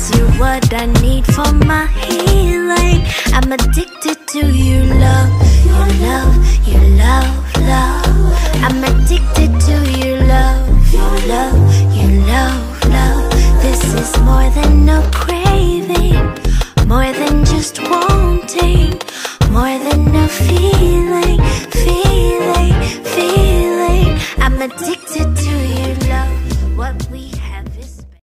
Cause you're what I need for my healing? I'm addicted to your love, your love, your love, love. I'm addicted to your love, your love, your love, love. This is more than a craving More than just wanting More than a feeling, feeling, feeling. I'm addicted